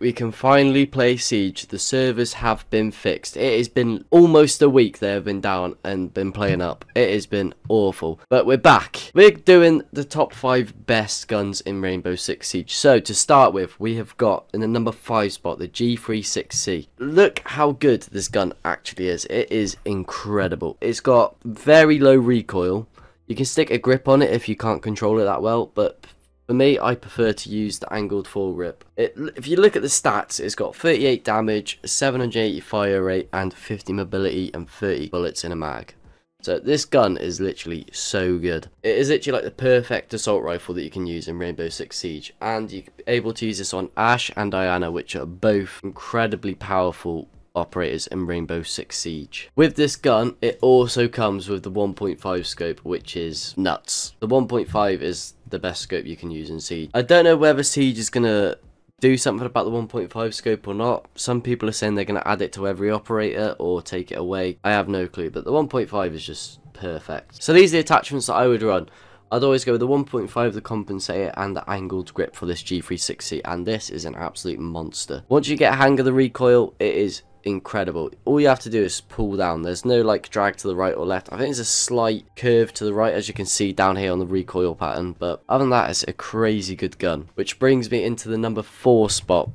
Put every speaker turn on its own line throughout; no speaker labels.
We can finally play Siege. The servers have been fixed. It has been almost a week they have been down and been playing up. It has been awful. But we're back. We're doing the top 5 best guns in Rainbow Six Siege. So to start with, we have got in the number 5 spot the G36C. Look how good this gun actually is. It is incredible. It's got very low recoil. You can stick a grip on it if you can't control it that well, but for me, I prefer to use the angled foregrip. It, if you look at the stats, it's got 38 damage, 780 fire rate, and 50 mobility and 30 bullets in a mag. So this gun is literally so good. It is literally like the perfect assault rifle that you can use in Rainbow Six Siege. And you're able to use this on Ash and Diana, which are both incredibly powerful operators in Rainbow Six Siege. With this gun, it also comes with the 1.5 scope, which is nuts. The 1.5 is the best scope you can use in Siege. I don't know whether Siege is going to do something about the 1.5 scope or not. Some people are saying they're going to add it to every operator or take it away. I have no clue, but the 1.5 is just perfect. So these are the attachments that I would run. I'd always go with the 1.5, the compensator, and the angled grip for this G36C, and this is an absolute monster. Once you get a hang of the recoil, it is incredible. All you have to do is pull down. There's no like drag to the right or left. I think there's a slight curve to the right as you can see down here on the recoil pattern. But other than that, it's a crazy good gun. Which brings me into the number four spot.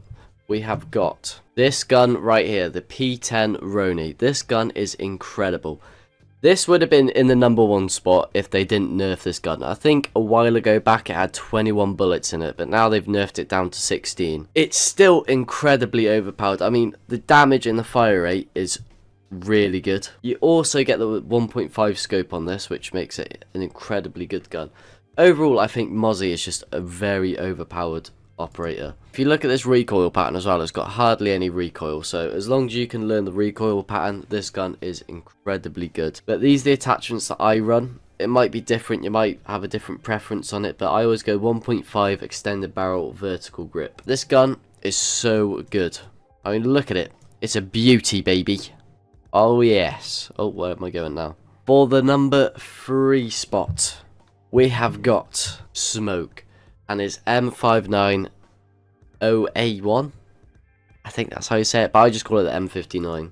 We have got this gun right here, the P10 Roni. This gun is incredible. This would have been in the number one spot if they didn't nerf this gun. I think a while ago back it had 21 bullets in it, but now they've nerfed it down to 16. It's still incredibly overpowered. I mean, the damage and the fire rate is really good. You also get the 1.5 scope on this, which makes it an incredibly good gun. Overall, I think Mozzie is just a very overpowered operator. If you look at this recoil pattern as well, it's got hardly any recoil, so as long as you can learn the recoil pattern, this gun is incredibly good. But these are the attachments that I run. It might be different, you might have a different preference on it, but I always go 1.5 extended barrel vertical grip. This gun is so good. I mean, look at it. It's a beauty, baby. Oh, yes. Oh, where am I going now? For the number three spot, we have got Smoke and it's M590A1. I think that's how you say it, but I just call it the M59.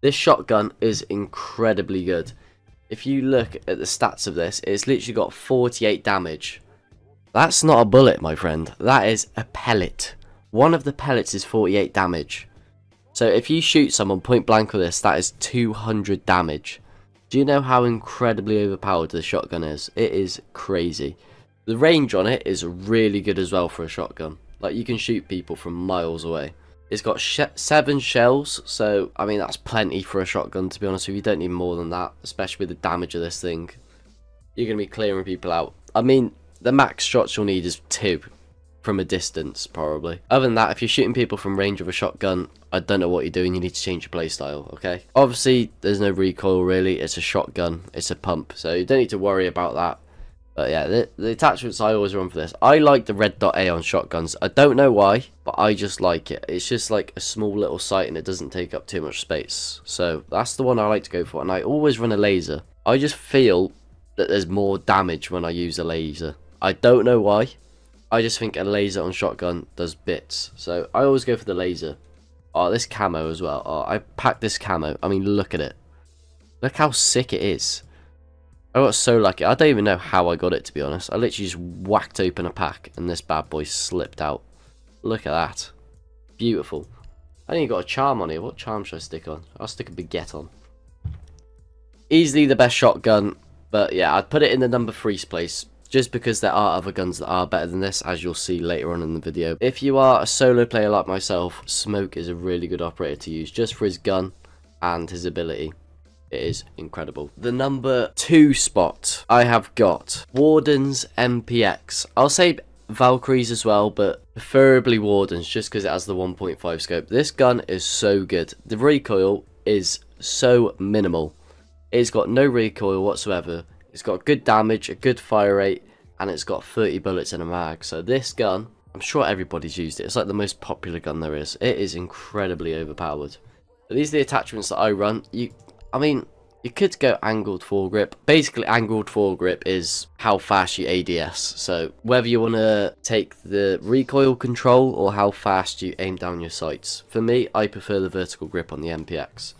This shotgun is incredibly good. If you look at the stats of this, it's literally got 48 damage. That's not a bullet, my friend. That is a pellet. One of the pellets is 48 damage. So if you shoot someone point blank with this, that is 200 damage. Do you know how incredibly overpowered the shotgun is? It is crazy. The range on it is really good as well for a shotgun. Like, you can shoot people from miles away. It's got seven shells, so, I mean, that's plenty for a shotgun, to be honest with you. You don't need more than that, especially with the damage of this thing. You're going to be clearing people out. I mean, the max shots you'll need is two from a distance, probably. Other than that, if you're shooting people from range of a shotgun, I don't know what you're doing. You need to change your playstyle, okay? Obviously, there's no recoil, really. It's a shotgun. It's a pump, so you don't need to worry about that. But yeah, the, the, attachments I always run for this. I like the red dot A on shotguns. I don't know why, but I just like it. It's just like a small little sight and it doesn't take up too much space. So that's the one I like to go for. And I always run a laser. I just feel that there's more damage when I use a laser. I don't know why. I just think a laser on shotgun does bits. So I always go for the laser. Oh, this camo as well. Oh, I packed this camo. I mean, look at it. Look how sick it is. I got so lucky. I don't even know how I got it, to be honest. I literally just whacked open a pack and this bad boy slipped out. Look at that. Beautiful. I think you got a charm on here. What charm should I stick on? I'll stick a baguette on. Easily the best shotgun, but yeah, I'd put it in the number three place just because there are other guns that are better than this, as you'll see later on in the video. If you are a solo player like myself, Smoke is a really good operator to use, just for his gun and his ability. It is incredible. The number two spot, I have got Wardens MPX. I'll say Valkyries as well, but preferably Wardens just because it has the 1.5 scope. This gun is so good. The recoil is so minimal. It's got no recoil whatsoever. It's got good damage, a good fire rate, and it's got 30 bullets in a mag. So this gun, I'm sure everybody's used it. It's like the most popular gun there is. It is incredibly overpowered. But these are the attachments that I run. You I mean, You could go angled foregrip. Basically, angled foregrip is how fast you ADS. So whether you want to take the recoil control or how fast you aim down your sights. For me, I prefer the vertical grip on the MPX.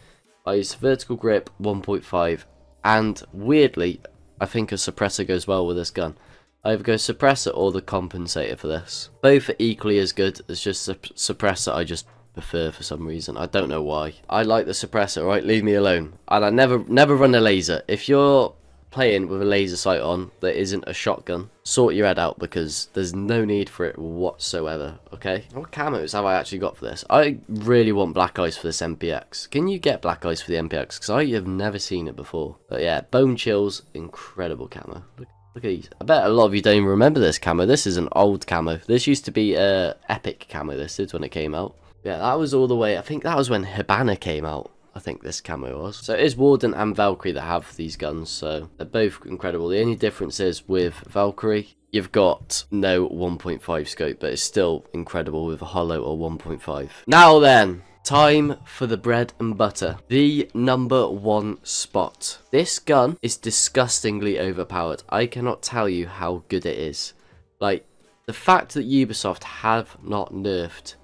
I use vertical grip 1.5 and weirdly, I think a suppressor goes well with this gun. I either go suppressor or the compensator for this. Both are equally as good, it's just the suppressor I just for some reason. I don't know why. I like the suppressor, right? Leave me alone. And I never never run a laser. If you're playing with a laser sight on that isn't a shotgun, sort your head out because there's no need for it whatsoever, okay? What camos have I actually got for this? I really want Black Ice for this MPX. Can you get Black Ice for the MPX? Because I have never seen it before. But yeah, bone chills, incredible camo. Look Look at these. I bet a lot of you don't even remember this camo. This is an old camo. This used to be a uh, epic camo, this when it came out. Yeah, that was all the way. I think that was when Hibana came out. I think this camo was. So it is Warden and Valkyrie that have these guns, so they're both incredible. The only difference is with Valkyrie, you've got no 1.5 scope, but it's still incredible with a holo or 1.5. Now then, time for the bread and butter. The number one spot. This gun is disgustingly overpowered. I cannot tell you how good it is. Like, the fact that Ubisoft have not nerfed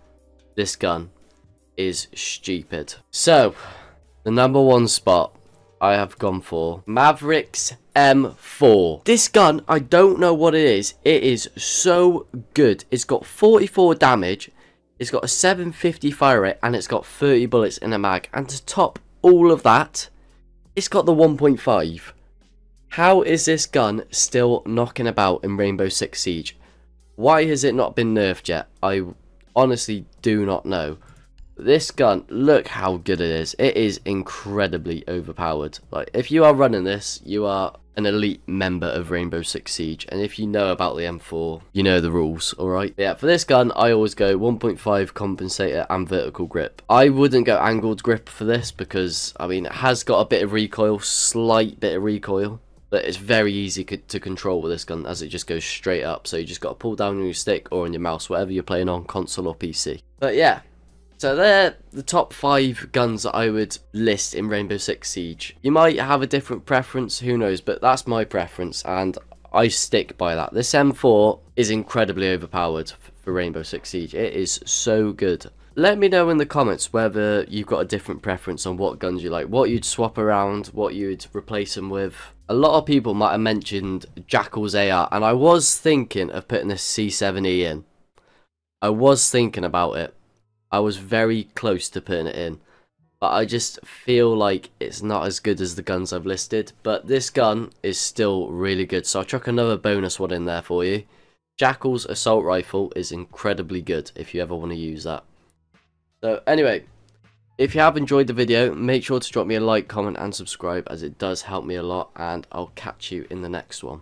this gun is stupid. So, the number one spot I have gone for Mavericks M4. This gun, I don't know what it is. It is so good. It's got 44 damage. It's got a 750 fire rate and it's got 30 bullets in a mag. And to top all of that, it's got the 1.5. How is this gun still knocking about in Rainbow Six Siege? Why has it not been nerfed yet? I honestly do not know. This gun, look how good it is. It is incredibly overpowered. Like, if you are running this, you are an elite member of Rainbow Six Siege. And if you know about the M4, you know the rules, alright? Yeah, for this gun, I always go 1.5 compensator and vertical grip. I wouldn't go angled grip for this because, I mean, it has got a bit of recoil, slight bit of recoil it's very easy to control with this gun as it just goes straight up so you just got to pull down on your stick or on your mouse whatever you're playing on console or PC but yeah so they're the top five guns that I would list in Rainbow Six Siege. You might have a different preference, who knows, but that's my preference and I stick by that. This M4 is incredibly overpowered for Rainbow Six Siege. It is so good. Let me know in the comments whether you've got a different preference on what guns you like, what you'd swap around, what you'd replace them with. A lot of people might have mentioned Jackal's AR, and I was thinking of putting this C7E in. I was thinking about it. I was very close to putting it in. But I just feel like it's not as good as the guns I've listed. But this gun is still really good, so I'll chuck another bonus one in there for you. Jackal's assault rifle is incredibly good if you ever want to use that. So anyway, if you have enjoyed the video, make sure to drop me a like, comment and subscribe as it does help me a lot and I'll catch you in the next one.